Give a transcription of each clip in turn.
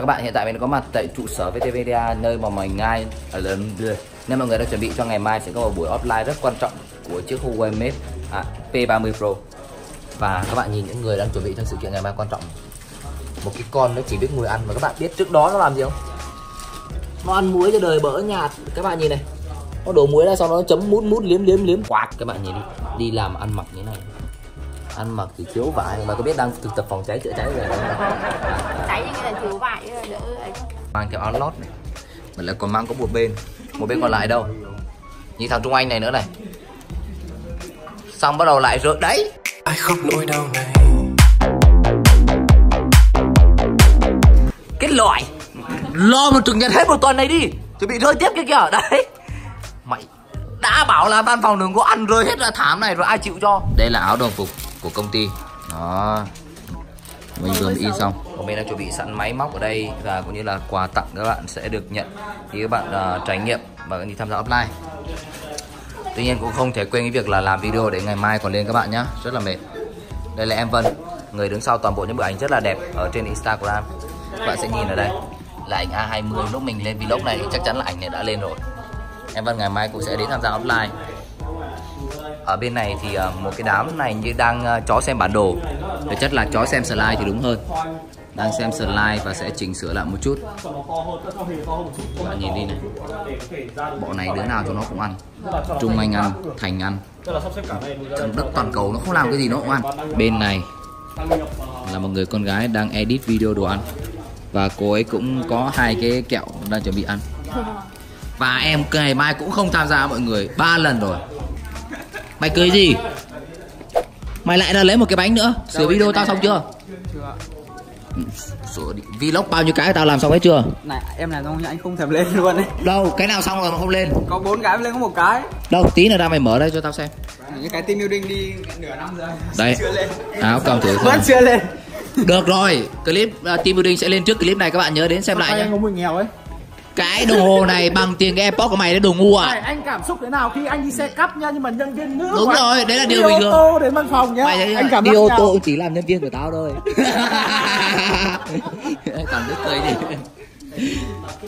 Các bạn hiện tại mình có mặt tại trụ sở VTVDA nơi mà mình ngay ở lần nên mọi người đang chuẩn bị cho ngày mai sẽ có một buổi offline rất quan trọng của chiếc Huawei Mate à, P30 Pro. Và các bạn nhìn những người đang chuẩn bị cho sự kiện ngày mai quan trọng. Một cái con nó chỉ biết ngồi ăn mà các bạn biết trước đó nó làm gì không? Nó ăn muối cho đời bỡ nhạt các bạn nhìn này. Nó đổ muối ra sau nó chấm mút mút liếm liếm liếm. Quạt các bạn nhìn đi. Đi làm ăn mặc như này ăn mặc thì thiếu vải mà có biết đang thực tập phòng cháy chữa cháy rồi cháy như cái là thiếu vải là đỡ ấy. Mang theo áo lót này. Mà lại còn mang có một bên. Một bên còn lại đâu? Như thằng Trung Anh này nữa này. Xong bắt đầu lại rớt đấy. Ai khóc nỗi đau này? Cái loại! Lo mà trực nhật hết một tuần này đi. Chuẩn bị rơi tiếp kia kìa. Đấy. Mày đã bảo là văn phòng đừng có ăn rơi hết ra thảm này rồi ai chịu cho? Đây là áo đồng phục của công ty. Đó. Mình vừa mới in xong. Còn mình đang chuẩn bị sẵn máy móc ở đây và cũng như là quà tặng các bạn sẽ được nhận khi các bạn uh, trải nghiệm và đi tham gia offline. Tuy nhiên cũng không thể quên cái việc là làm video để ngày mai còn lên các bạn nhé rất là mệt. Đây là em Vân người đứng sau toàn bộ những bức ảnh rất là đẹp ở trên Instagram. Các bạn sẽ nhìn ở đây. Là ảnh A20 lúc mình lên vlog này thì chắc chắn là ảnh này đã lên rồi. Em Vân ngày mai cũng sẽ đến tham gia offline ở bên này thì ờ, một cái đám này như đang ờ, chó xem bản đồ. Thực chất là chó xem slide thì đúng hơn. Đang xem slide và sẽ chỉnh sửa lại một chút. Bạn nhìn đi này. Bộ này đứa nào cho nó cũng ăn. Trung anh ăn, thành ăn. Trong đất toàn cầu nó không làm cái gì nó cũng ăn. Bên này là một người con gái đang edit video đồ ăn. Và cô ấy cũng có hai cái kẹo đang chuẩn bị ăn. Và em ngày mai cũng không tham gia mọi người. Ba lần rồi mày cười gì? Mày lại ra lấy một cái bánh nữa. Sửa video tao xong chưa? Sửa đi. vlog bao nhiêu cái tao làm xong hết chưa? Này em làm xong anh không thèm lên luôn đấy đâu cái nào xong rồi mà không lên? Có bốn cái lên có một cái. Đâu tí nữa ra mày mở đây cho tao xem. Những cái team building đi nửa năm rồi. Đây chưa lên. Áo cầm thử vẫn chưa lên. Được rồi clip uh, team building sẽ lên trước clip này các bạn nhớ đến xem lại nhé anh có mùi nghèo ấy cái đồng hồ này bằng tiền cái airpod của mày đấy đồ ngu à? Này, anh cảm xúc thế nào khi anh đi xe cắp nha nhưng mà nhân viên nữ Đúng rồi, đấy là đi điều bình ô thường. tô đến văn phòng nhá. Mày thấy anh cảm đi giác ô tô chỉ làm nhân viên của tao thôi. Còn biết cười gì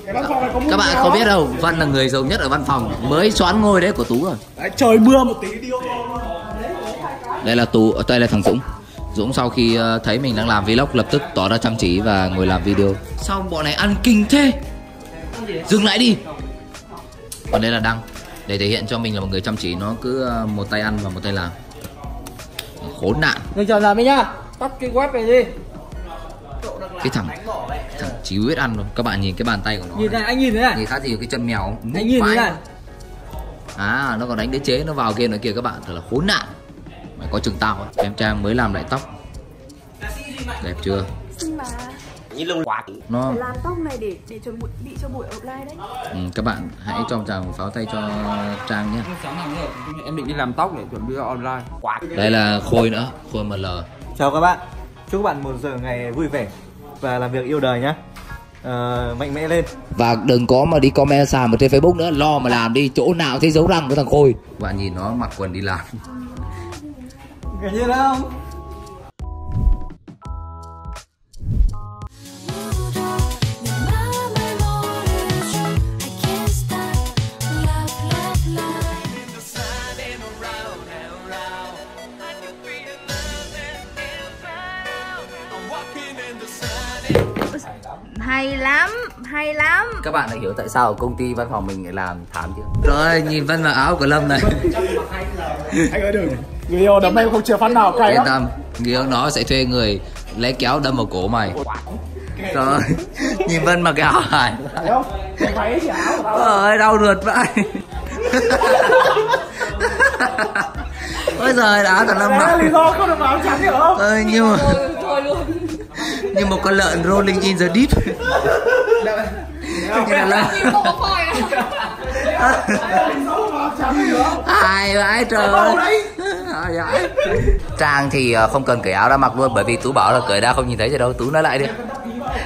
Cái văn phòng này có mùi các bạn không biết đâu văn là người giàu nhất ở văn phòng mới xoán ngôi đấy của tú rồi. Đấy, trời mưa một tí đi ô tô đây là tú đây là thằng dũng. Dũng sau khi ờ, thấy mình đang làm vlog lập tức tỏ ra chăm chỉ và ngồi làm video. Sao bọn này ăn kinh thế dừng lại đi. Còn đây là đăng. Để thể hiện cho mình là một người chăm chỉ nó cứ ờ, một tay ăn và một tay làm. Khốn nạn. Người chọn làm đi nhá. Tắt cái web này đi. Cái thằng thằng chỉ biết ăn rồi các bạn nhìn cái bàn tay của nó nhìn này. anh nhìn thế này. Nhìn khác gì cái chân mèo anh nhìn thế này. À nó còn đánh đế chế nó vào game nữa kìa các bạn. Thật là khốn nạn. Mày có chừng tao em trang mới làm lại tóc. Đẹp chưa nó làm tóc này để để cho buổi bị cho buổi offline đấy. Ừ, các bạn hãy cho chàng pháo tay cho trang nhé. Em định đi làm tóc để chuẩn bị online. Đây là khôi nữa khôi ml Chào các bạn, chúc các bạn một giờ ngày vui vẻ và làm việc yêu đời nhé. Ờ, mạnh mẽ lên. và đừng có mà đi comment xàm ở trên facebook nữa lo mà làm đi chỗ nào thấy dấu răng của thằng khôi. Bạn nhìn nó mặc quần đi làm. Cái gì đâu các bạn đã hiểu tại sao ở công ty văn phòng mình lại làm thảm chưa rồi nhìn vân vào áo của lâm này. Anh ơi đừng. Người yêu đấm em không chưa phát nào cay yên tâm người ông nó sẽ thuê người lấy kéo đâm vào cổ mày. Rồi nhìn vân mặc cái áo hải tao. Ơi đau ruột vậy ôi giời đã thật là mặc. lý do không được áo trắng hiểu không? Ơi nhưng mà như một con lợn rolling in the deep như là lâm ai ai trời ơi? Trang thì ờ, không cần cởi áo ra mặc luôn bởi vì Tú bảo là cởi ra không nhìn thấy gì đâu. Tú nói lại đi.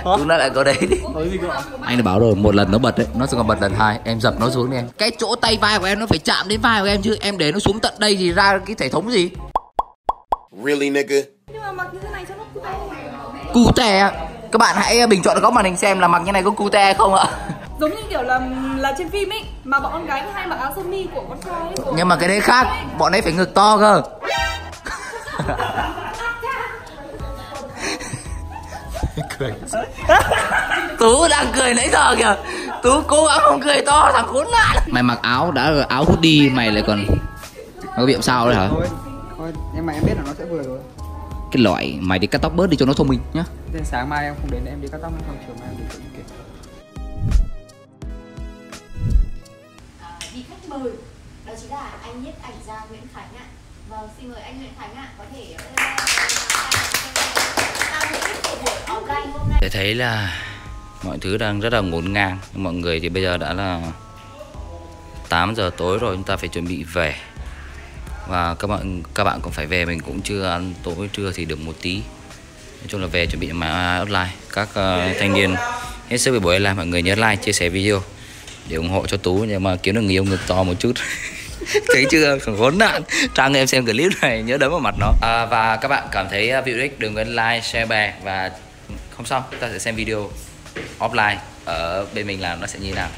Tú nói lại câu đấy đi. Anh đã bảo rồi một lần nó bật đấy Nó sẽ còn bật lần hai. Em dập nó xuống đi em. Cái chỗ tay vai của em nó phải chạm đến vai của em chứ Em để nó xuống tận đây thì ra cái thể thống gì? Really, nigga? nhưng mà mặc như thế này cho nó cụ thể Cụ thể à? Các bạn hãy bình chọn ở góc màn hình xem là mặc như này có cute hay không ạ. Giống như kiểu là là trên phim ấy mà bọn con gái hay mặc áo sơ mi của con trai ấy, của nhưng mà cái đấy khác bọn ấy phải ngực to cơ. Cười. Tú đang cười nãy giờ kìa. Tú cố gắng không cười to thằng khốn nạn. Mày mặc áo đã là áo hoodie mày lại còn có bị làm sao đấy hả? Thôi thôi nhưng mà em biết là nó sẽ vừa rồi cái loại mày đi cắt tóc bớt đi cho nó thông minh nhá. Thế sáng mai em không đến em đi cắt tóc không chiều mai em đi chỗ kia. Vị khách mời đó chính là anh nhiếp ảnh gia Nguyễn Khánh ạ. Vâng, xin mời anh Nguyễn Khánh ạ có thể nay. để thấy là mọi thứ đang rất là ngổn ngang. Mọi người thì bây giờ đã là 8 giờ tối rồi chúng ta phải chuẩn bị về và các bạn các bạn cũng phải về mình cũng chưa ăn tối trưa thì được một tí. Nói chung là về chuẩn bị mà online các uh, thanh niên hết sức về buổi online mọi người nhớ like chia sẻ video để ủng hộ cho tú nhưng mà kiếm được người yêu ngực to một chút. Thấy chưa? Còn khốn nạn. Trang em xem clip này nhớ đấm vào mặt nó. À, và các bạn cảm thấy à, video ích đừng quên like share bè và không xong ta sẽ xem video offline ở bên mình làm nó sẽ như thế nào.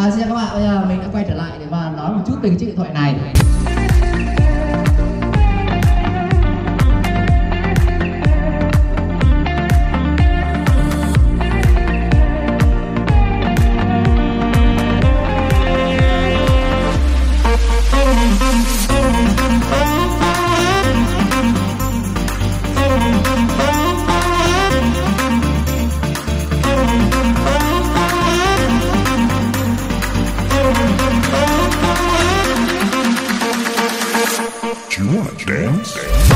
À, xin chào các bạn, bây giờ mình đã quay trở lại để mà nói một chút về cái chiếc điện thoại này. Games. games.